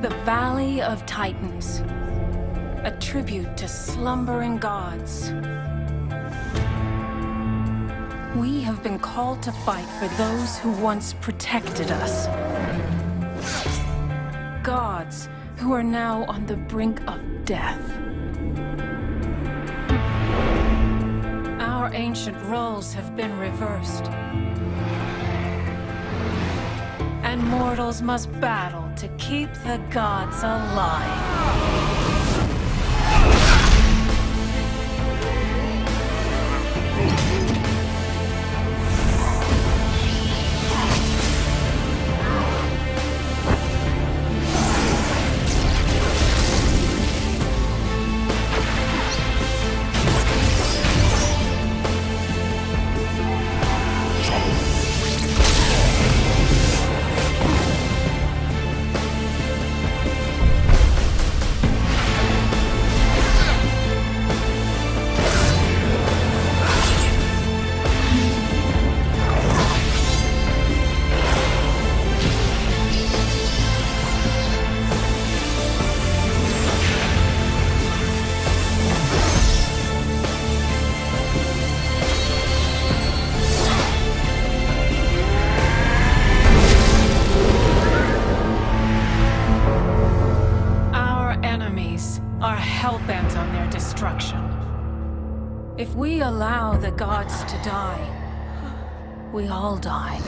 The Valley of Titans. A tribute to slumbering gods. We have been called to fight for those who once protected us. Gods who are now on the brink of death. Our ancient roles have been reversed. Mortals must battle to keep the gods alive. are hell-bent on their destruction. If we allow the gods to die, we all die.